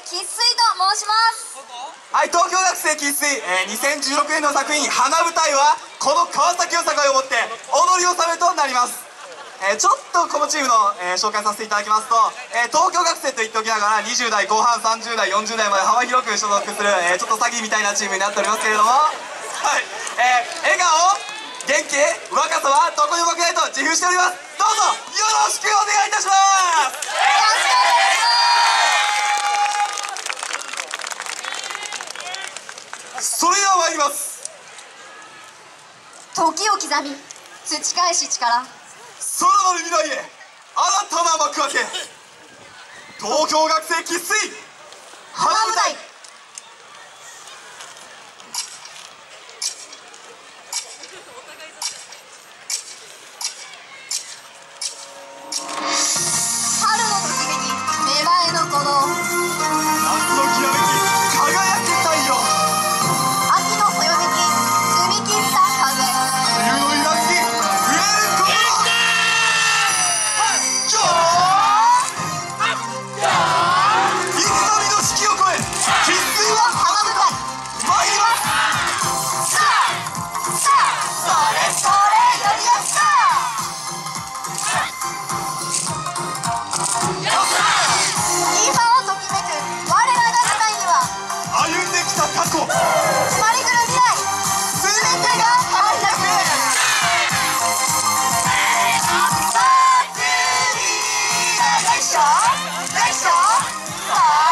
と申します。はい東京学生生粋、えー、2016年の作品「花舞台」はこの川崎を境をもって踊り納めとなります、えー、ちょっとこのチームの、えー、紹介させていただきますと、え東京学生と言っておきながら20代後半30代40代まで幅広く所属する、えちょっと詐欺みたいなチームになっておりますけれども。はい、え笑顔元気若さはどこにも負けないと自負しております。どうぞよろしくお願いいたしますよろしくお願いしますそれでは参ります時を刻み土返し力。空なる未来へ新たな幕開け。東京学生喫水花舞台。拍手拍手好。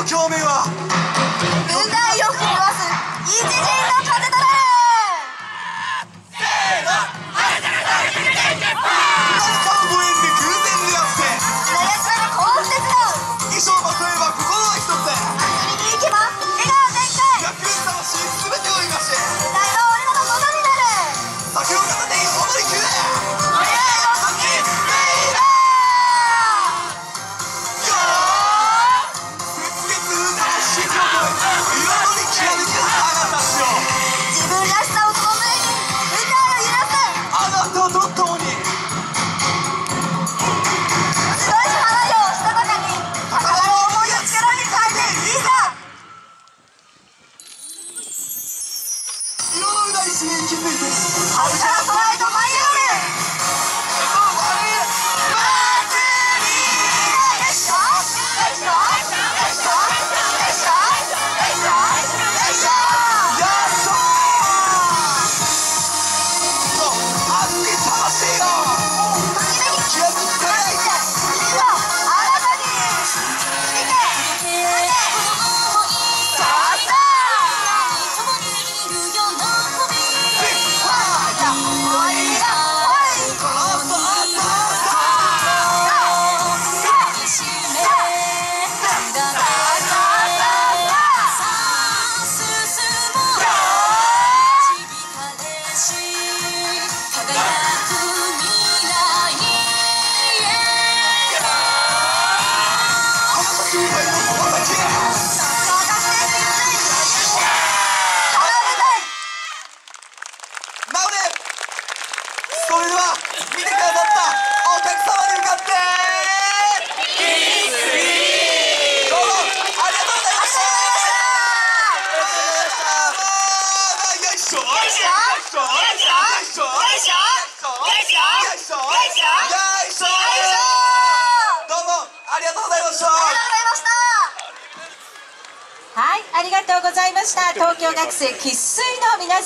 の共鳴は？ございました。東京学生生粋の皆さん。